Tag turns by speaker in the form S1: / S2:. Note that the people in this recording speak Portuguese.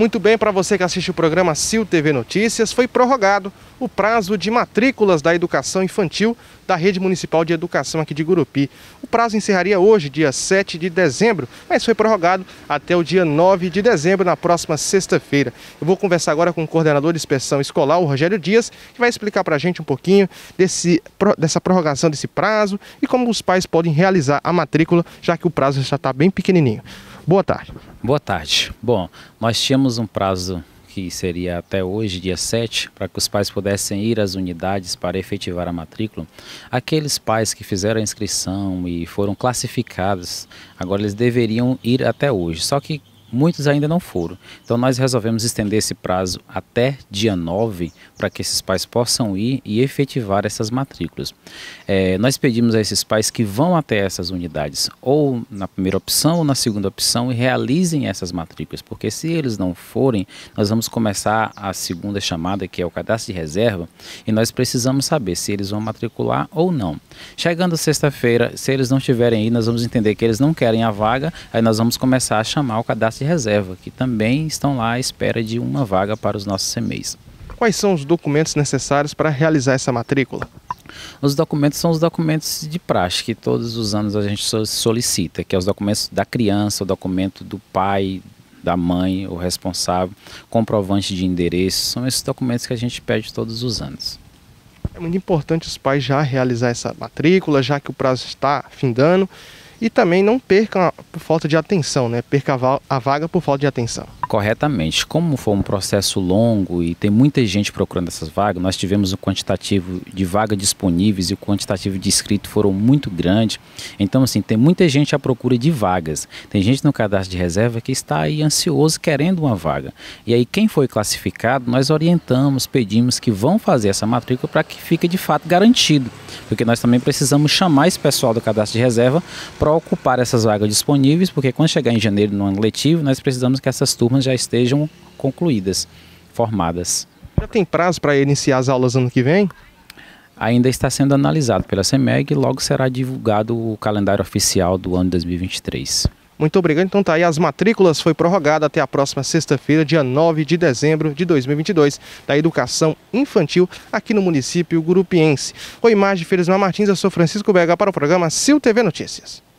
S1: Muito bem, para você que assiste o programa Sil TV Notícias, foi prorrogado o prazo de matrículas da educação infantil da Rede Municipal de Educação aqui de Gurupi. O prazo encerraria hoje, dia 7 de dezembro, mas foi prorrogado até o dia 9 de dezembro, na próxima sexta-feira. Eu vou conversar agora com o coordenador de inspeção escolar, o Rogério Dias, que vai explicar para a gente um pouquinho desse, dessa prorrogação desse prazo e como os pais podem realizar a matrícula, já que o prazo já está bem pequenininho. Boa tarde.
S2: Boa tarde. Bom, nós tínhamos um prazo que seria até hoje, dia 7, para que os pais pudessem ir às unidades para efetivar a matrícula. Aqueles pais que fizeram a inscrição e foram classificados, agora eles deveriam ir até hoje. Só que muitos ainda não foram. Então nós resolvemos estender esse prazo até dia 9 para que esses pais possam ir e efetivar essas matrículas. É, nós pedimos a esses pais que vão até essas unidades, ou na primeira opção ou na segunda opção, e realizem essas matrículas, porque se eles não forem, nós vamos começar a segunda chamada, que é o cadastro de reserva, e nós precisamos saber se eles vão matricular ou não. Chegando sexta-feira, se eles não estiverem aí, nós vamos entender que eles não querem a vaga, aí nós vamos começar a chamar o cadastro de reserva, que também estão lá à espera de uma vaga para os nossos CMEs.
S1: Quais são os documentos necessários para realizar essa matrícula?
S2: Os documentos são os documentos de praxe que todos os anos a gente solicita, que é os documentos da criança, o documento do pai, da mãe, o responsável, comprovante de endereço, são esses documentos que a gente pede todos os anos.
S1: É muito importante os pais já realizar essa matrícula, já que o prazo está findando e também não percam por falta de atenção, né? Perca a vaga por falta de atenção.
S2: Corretamente. Como foi um processo longo e tem muita gente procurando essas vagas, nós tivemos o quantitativo de vagas disponíveis e o quantitativo de inscritos foram muito grande. Então, assim, tem muita gente à procura de vagas. Tem gente no cadastro de reserva que está aí ansioso querendo uma vaga. E aí, quem foi classificado, nós orientamos, pedimos que vão fazer essa matrícula para que fique de fato garantido. Porque nós também precisamos chamar esse pessoal do cadastro de reserva para ocupar essas vagas disponíveis, porque quando chegar em janeiro no ano letivo, nós precisamos que essas turmas já estejam concluídas, formadas.
S1: Já tem prazo para iniciar as aulas ano que vem?
S2: Ainda está sendo analisado pela CEMEG e logo será divulgado o calendário oficial do ano 2023.
S1: Muito obrigado. Então tá aí, as matrículas foi prorrogada até a próxima sexta-feira, dia 9 de dezembro de 2022, da educação infantil aqui no município gurupiense. Com imagem de Felizmar Martins, eu sou Francisco BH para o programa Sil TV Notícias.